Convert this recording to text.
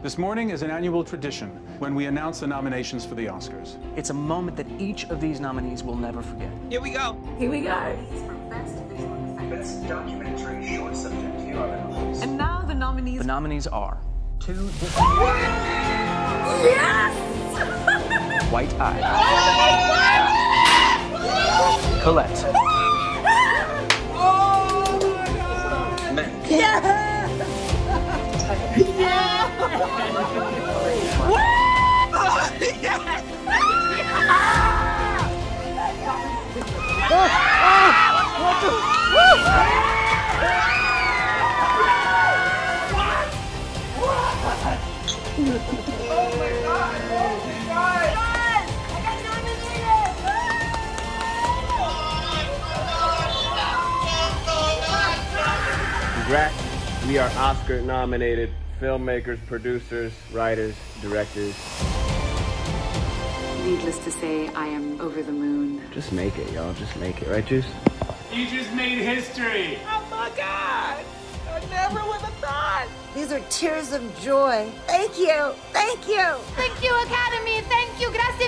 This morning is an annual tradition when we announce the nominations for the Oscars. It's a moment that each of these nominees will never forget. Here we go. Here we go. Best documentary short subject here on the And now the nominees. The nominees are two Yes! White Eye, Colette, Congrats. We are Oscar nominated filmmakers, producers, writers, directors. Needless to say, I am over the moon. Just make it, y'all. Just make it, right, Juice? You just made history. Oh my God. I never would have thought. These are tears of joy. Thank you. Thank you. Thank you, Academy. Thank you. Grazie mille.